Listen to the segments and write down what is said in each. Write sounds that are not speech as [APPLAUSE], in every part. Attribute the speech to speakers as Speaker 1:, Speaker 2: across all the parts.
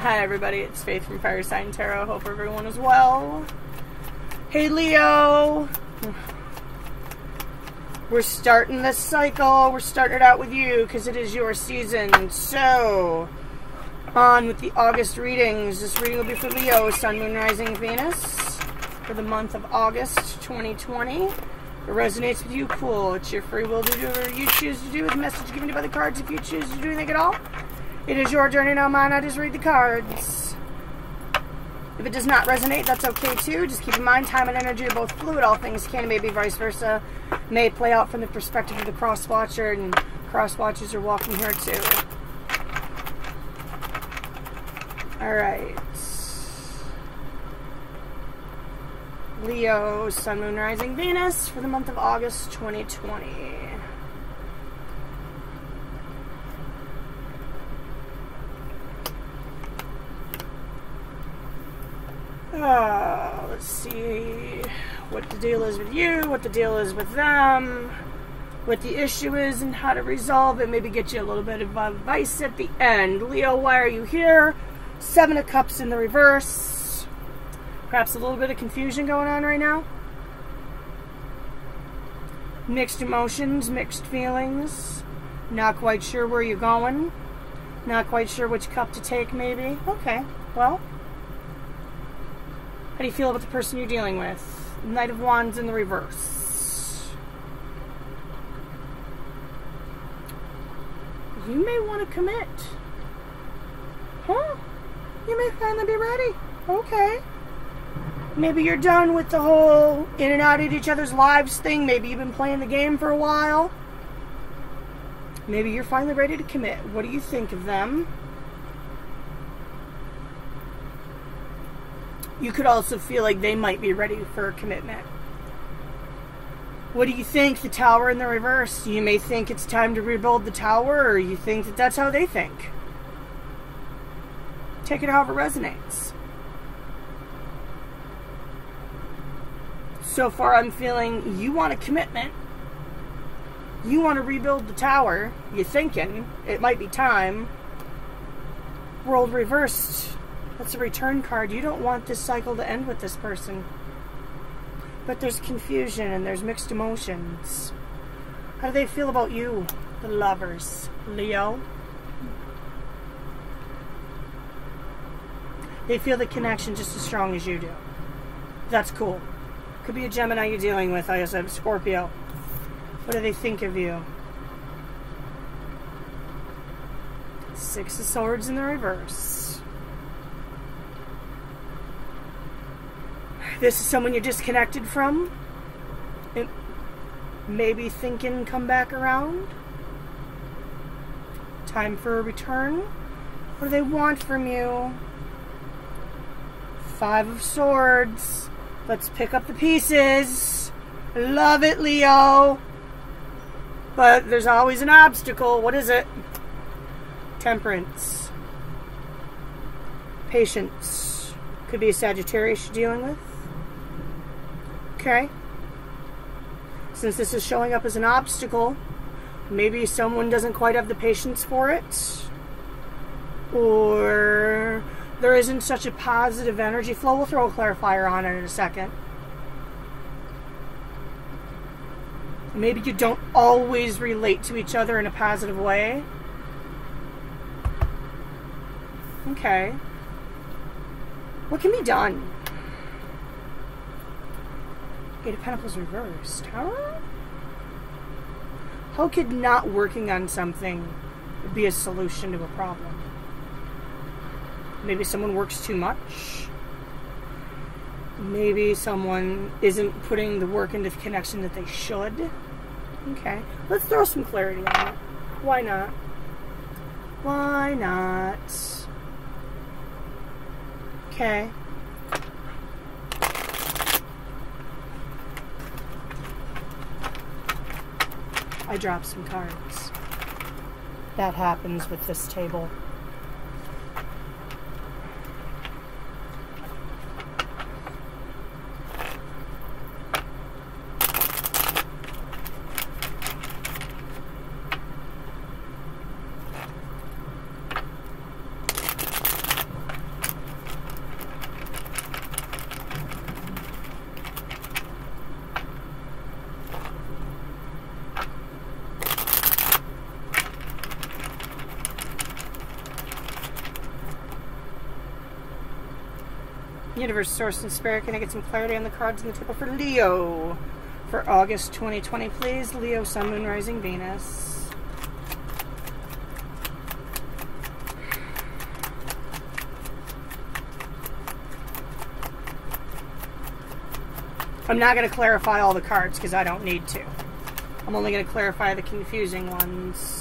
Speaker 1: Hi, everybody. It's Faith from Fire Sign Tarot. Hope everyone is well. Hey, Leo. We're starting this cycle. We're starting it out with you because it is your season. So, on with the August readings. This reading will be for Leo, Sun, Moon, Rising, Venus for the month of August 2020. It resonates with you, cool. It's your free will to do whatever you choose to do with the message given to you by the cards if you choose to do anything at all. It is your journey, not mine. I just read the cards. If it does not resonate, that's okay too. Just keep in mind, time and energy are both fluid. All things can, maybe vice versa, may play out from the perspective of the cross watcher, and cross watchers are walking here too. All right. Leo, Sun, Moon, Rising, Venus for the month of August 2020. Uh, let's see what the deal is with you, what the deal is with them, what the issue is, and how to resolve it. Maybe get you a little bit of advice at the end. Leo, why are you here? Seven of Cups in the reverse. Perhaps a little bit of confusion going on right now. Mixed emotions, mixed feelings. Not quite sure where you're going. Not quite sure which cup to take, maybe. Okay, well. How do you feel about the person you're dealing with? Knight of Wands in the reverse. You may want to commit. Huh? You may finally be ready. Okay. Maybe you're done with the whole in and out of each other's lives thing. Maybe you've been playing the game for a while. Maybe you're finally ready to commit. What do you think of them? You could also feel like they might be ready for a commitment. What do you think? The tower in the reverse. You may think it's time to rebuild the tower, or you think that that's how they think. Take it however resonates. So far, I'm feeling you want a commitment. You want to rebuild the tower. You're thinking it might be time. World reversed that's a return card. You don't want this cycle to end with this person. But there's confusion and there's mixed emotions. How do they feel about you, the lovers? Leo? They feel the connection just as strong as you do. That's cool. Could be a Gemini you're dealing with, I said, Scorpio. What do they think of you? Six of Swords in the reverse. This is someone you're disconnected from, it maybe thinking come back around. Time for a return. What do they want from you? Five of Swords. Let's pick up the pieces. Love it, Leo. But there's always an obstacle. What is it? Temperance. Patience. Could be a Sagittarius you're dealing with. Okay. Since this is showing up as an obstacle, maybe someone doesn't quite have the patience for it. Or there isn't such a positive energy flow. We'll throw a clarifier on it in a second. Maybe you don't always relate to each other in a positive way. Okay. What can be done? Eight of Pentacles reversed. Huh? How could not working on something be a solution to a problem? Maybe someone works too much. Maybe someone isn't putting the work into the connection that they should. Okay, let's throw some clarity on it. Why not? Why not? Okay. I drop some cards. That happens with this table. Universe Source and Spirit, can I get some clarity on the cards in the table for Leo for August 2020, please? Leo, Sun, Moon, Rising, Venus. I'm not going to clarify all the cards because I don't need to. I'm only going to clarify the confusing ones.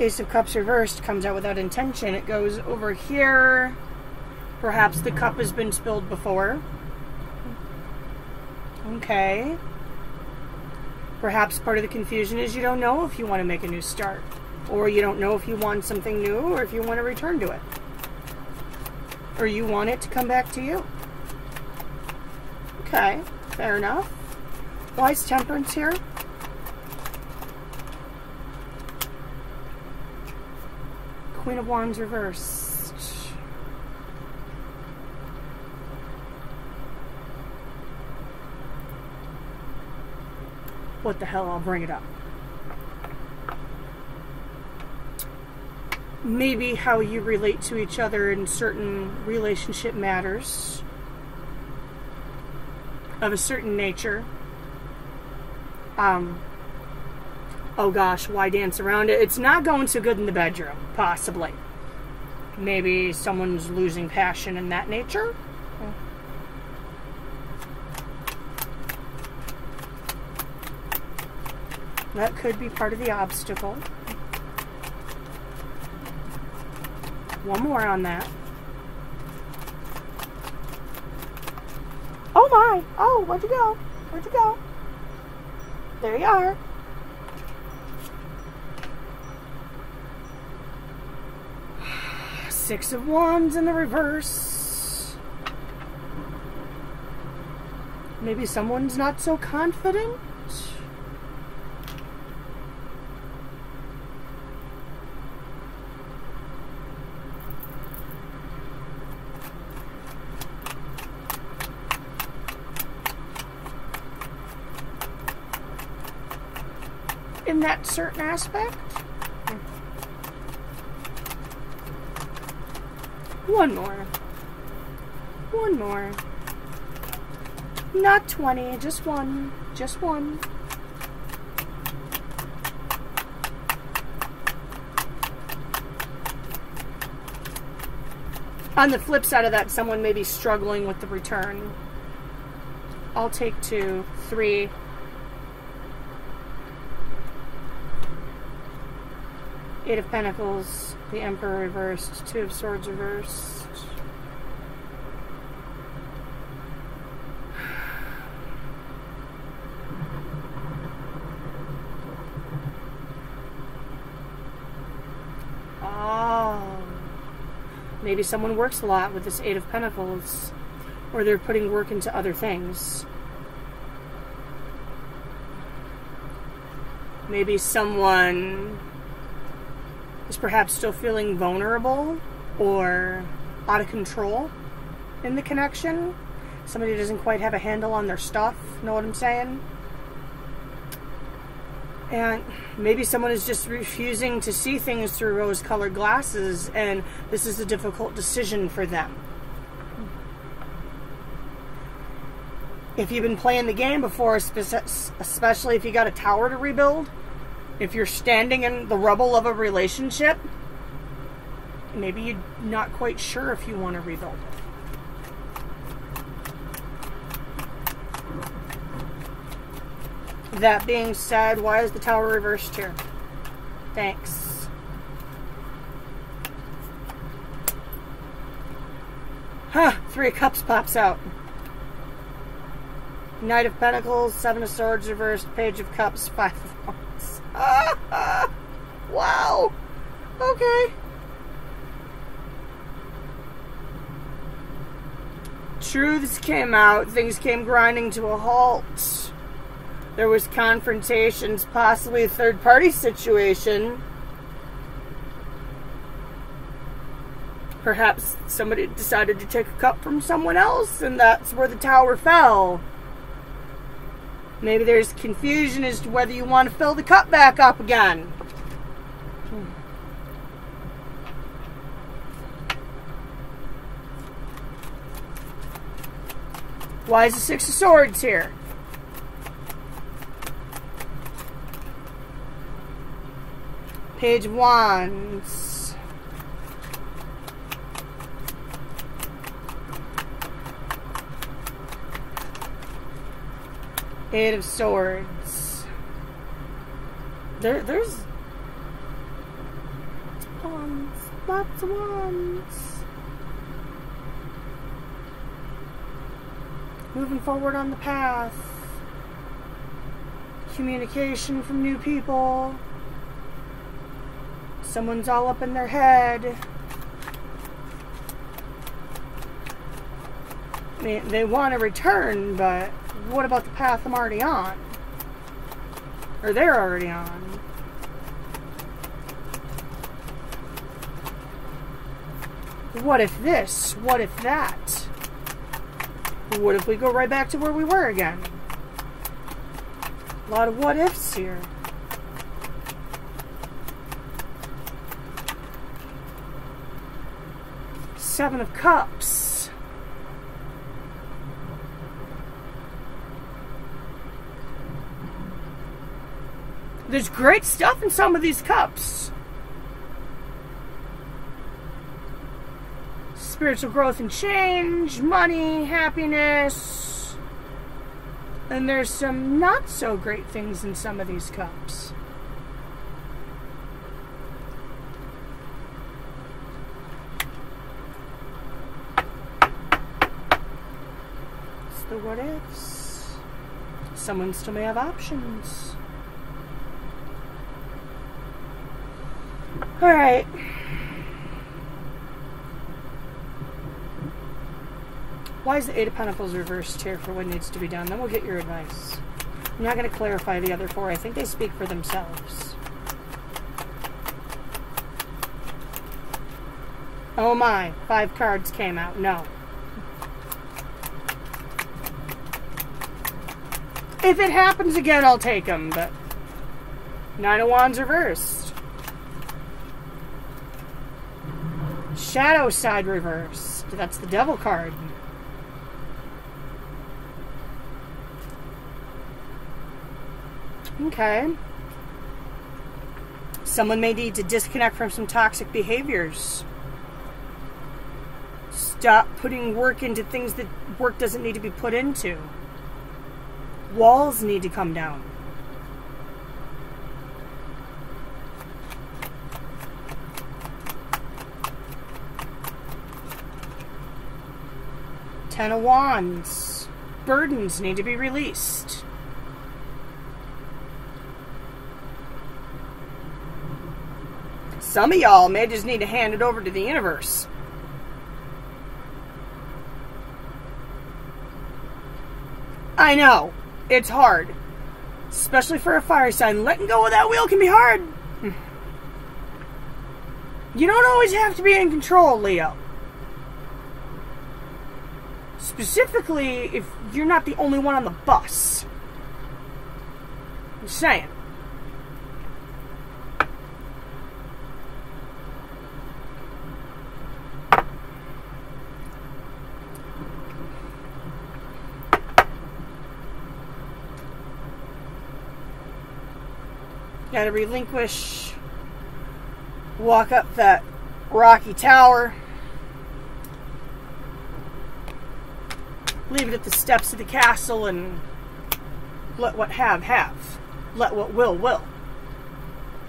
Speaker 1: Ace of Cups reversed comes out without intention. It goes over here. Perhaps the cup has been spilled before. Okay. Perhaps part of the confusion is you don't know if you want to make a new start. Or you don't know if you want something new or if you want to return to it. Or you want it to come back to you. Okay, fair enough. Why is temperance here? Queen of Wands reversed. What the hell, I'll bring it up. Maybe how you relate to each other in certain relationship matters of a certain nature. Um, oh gosh, why dance around it? It's not going so good in the bedroom, possibly. Maybe someone's losing passion in that nature. That could be part of the obstacle. One more on that. Oh my! Oh, where'd you go? Where'd you go? There you are. Six of Wands in the reverse. Maybe someone's not so confident. in that certain aspect. One more. One more. Not 20, just one. Just one. On the flip side of that, someone may be struggling with the return. I'll take two, three, Eight of Pentacles, the Emperor reversed, Two of Swords reversed. Oh. Maybe someone works a lot with this Eight of Pentacles, or they're putting work into other things. Maybe someone is perhaps still feeling vulnerable or out of control in the connection. Somebody doesn't quite have a handle on their stuff, know what I'm saying? And maybe someone is just refusing to see things through rose colored glasses, and this is a difficult decision for them. If you've been playing the game before, especially if you got a tower to rebuild, if you're standing in the rubble of a relationship, maybe you're not quite sure if you want to rebuild it. That being said, why is the tower reversed here? Thanks. Huh, Three of Cups pops out. Knight of Pentacles, Seven of Swords reversed, Page of Cups, [LAUGHS] Five of. [LAUGHS] wow. Okay. Truths came out, things came grinding to a halt. There was confrontations, possibly a third party situation. Perhaps somebody decided to take a cup from someone else, and that's where the tower fell. Maybe there's confusion as to whether you want to fill the cup back up again. Why is the Six of Swords here? Page Wands. Eight of Swords. There, there's wands, lots of wands. Moving forward on the path. Communication from new people. Someone's all up in their head. I mean, they want to return, but what about the path I'm already on? Or they're already on? What if this? What if that? What if we go right back to where we were again? A lot of what ifs here. Seven of Cups. There's great stuff in some of these cups. Spiritual growth and change, money, happiness. And there's some not so great things in some of these cups. It's the what ifs. Someone still may have options. Alright. Why is the Eight of Pentacles reversed here for what needs to be done? Then we'll get your advice. I'm not going to clarify the other four. I think they speak for themselves. Oh my, five cards came out. No. If it happens again, I'll take them, but Nine of Wands reversed. Shadow side reversed. That's the Devil card. Okay. Someone may need to disconnect from some toxic behaviors. Stop putting work into things that work doesn't need to be put into walls need to come down. Ten of Wands. Burdens need to be released. Some of y'all may just need to hand it over to the universe. I know. It's hard. Especially for a fire sign. Letting go of that wheel can be hard. Hmm. You don't always have to be in control, Leo. Specifically, if you're not the only one on the bus. I'm saying. Gotta relinquish. Walk up that rocky tower. Leave it at the steps of the castle and let what have have. Let what will will.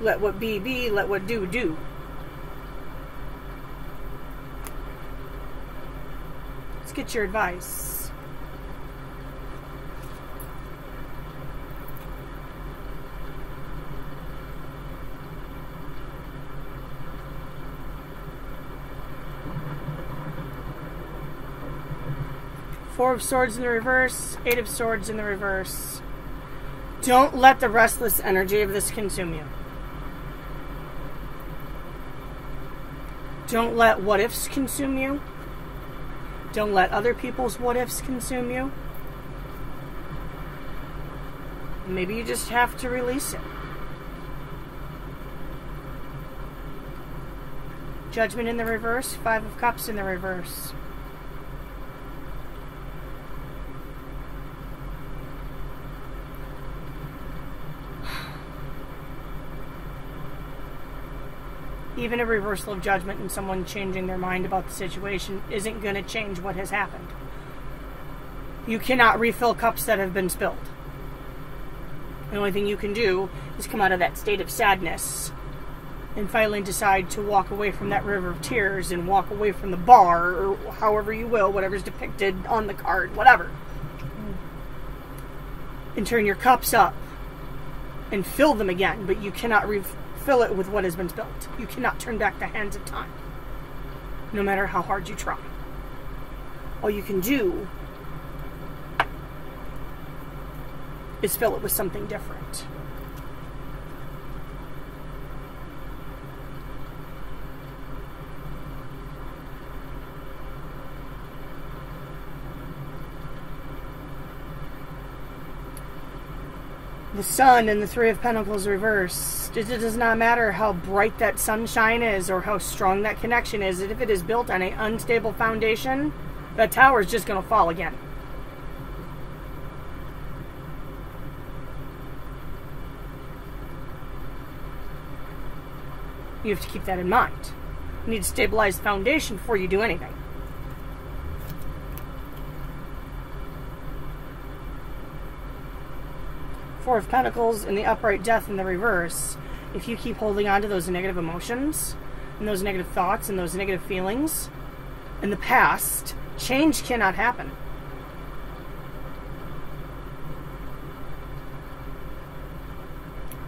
Speaker 1: Let what be be. Let what do do. Let's get your advice. Four of Swords in the reverse, Eight of Swords in the reverse. Don't let the restless energy of this consume you. Don't let what ifs consume you. Don't let other people's what ifs consume you. Maybe you just have to release it. Judgment in the reverse, Five of Cups in the reverse. Even a reversal of judgment and someone changing their mind about the situation isn't going to change what has happened. You cannot refill cups that have been spilled. The only thing you can do is come out of that state of sadness and finally decide to walk away from that river of tears and walk away from the bar or however you will, whatever's depicted on the card, whatever. And turn your cups up and fill them again, but you cannot refill it with what has been spilled. You cannot turn back the hands of time, no matter how hard you try. All you can do is fill it with something different. The sun and the three of pentacles reversed it does not matter how bright that sunshine is or how strong that connection is if it is built on an unstable foundation that tower is just going to fall again You have to keep that in mind. You need to stabilize the foundation before you do anything. Four of Pentacles and the upright death in the reverse. If you keep holding on to those negative emotions and those negative thoughts and those negative feelings in the past, change cannot happen.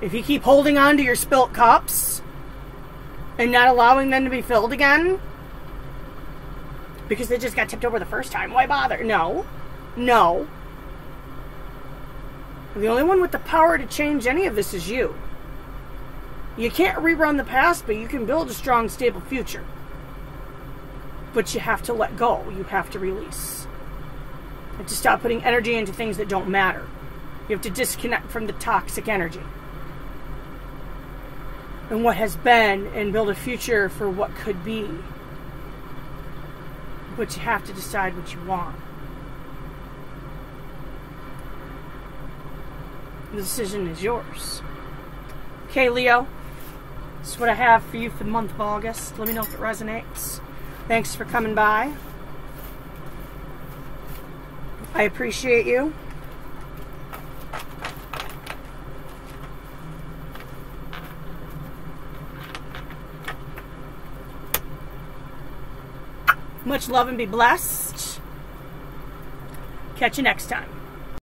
Speaker 1: If you keep holding on to your spilt cups, and not allowing them to be filled again because they just got tipped over the first time. Why bother? No. No. The only one with the power to change any of this is you. You can't rerun the past, but you can build a strong, stable future. But you have to let go. You have to release. You have to stop putting energy into things that don't matter. You have to disconnect from the toxic energy and what has been and build a future for what could be. But you have to decide what you want. The decision is yours. Okay, Leo. This is what I have for you for the month of August. Let me know if it resonates. Thanks for coming by. I appreciate you. Much love and be blessed. Catch you next time.